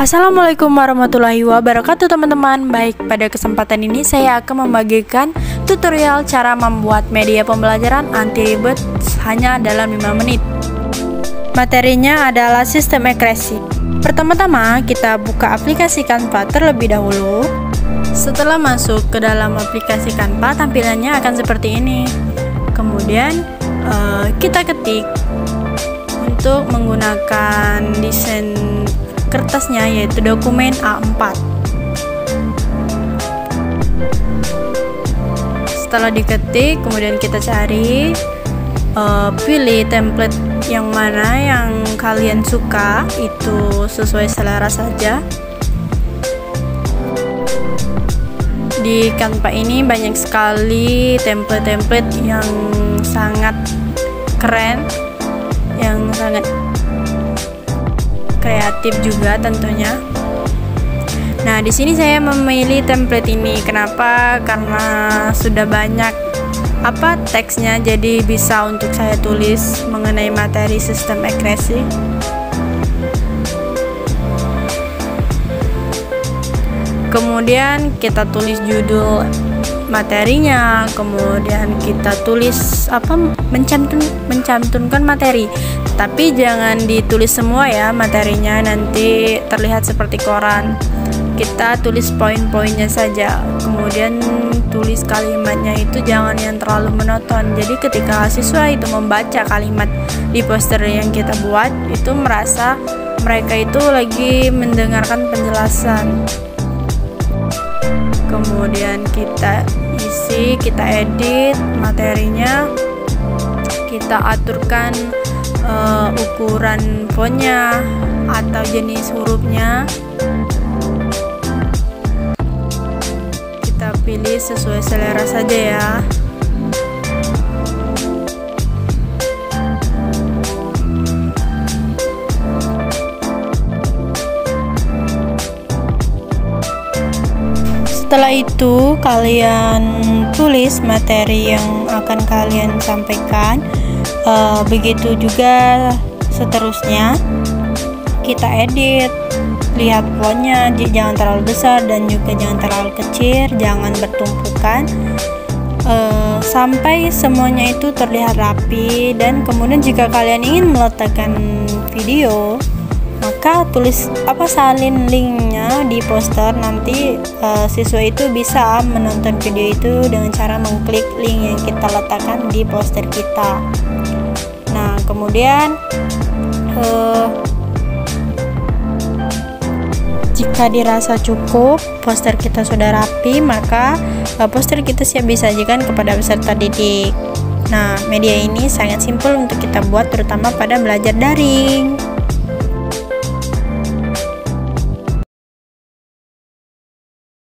Assalamualaikum warahmatullahi wabarakatuh teman-teman. Baik, pada kesempatan ini saya akan membagikan tutorial cara membuat media pembelajaran anti ribet hanya dalam 5 menit. Materinya adalah sistem ekresi Pertama-tama kita buka aplikasi Canva terlebih dahulu. Setelah masuk ke dalam aplikasi Canva tampilannya akan seperti ini. Kemudian uh, kita ketik untuk menggunakan desain kertasnya yaitu dokumen A4 setelah diketik kemudian kita cari uh, pilih template yang mana yang kalian suka itu sesuai selera saja. Di Canva ini banyak sekali template-template yang sangat keren yang sangat kreatif juga tentunya. Nah, di sini saya memilih template ini. Kenapa? Karena sudah banyak apa teksnya jadi bisa untuk saya tulis mengenai materi sistem ekresi. Kemudian kita tulis judul materinya, kemudian kita tulis apa mencantun mencantumkan materi. Tapi jangan ditulis semua ya materinya nanti terlihat seperti koran. Kita tulis poin-poinnya saja. Kemudian tulis kalimatnya itu jangan yang terlalu monoton. Jadi ketika siswa itu membaca kalimat di poster yang kita buat itu merasa mereka itu lagi mendengarkan penjelasan kemudian kita isi kita edit materinya. Kita aturkan uh, ukuran fontnya atau jenis hurufnya. Kita pilih sesuai selera saja ya Setelah itu, kalian tulis materi yang akan kalian sampaikan uh, begitu juga seterusnya. Kita edit lihat fontnya jangan terlalu besar dan juga jangan terlalu kecil jangan bertumpukan. Uh, sampai semuanya itu terlihat rapi dan kemudian jika kalian ingin meletakkan video maka tulis apa salin linknya di poster nanti uh, siswa itu bisa menonton video itu dengan cara mengklik link yang kita letakkan di poster kita. Nah kemudian uh, jika dirasa cukup poster kita sudah rapi maka uh, poster kita siap disajikan kepada peserta didik. Nah media ini sangat simpel untuk kita buat terutama pada belajar daring